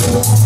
Whoa.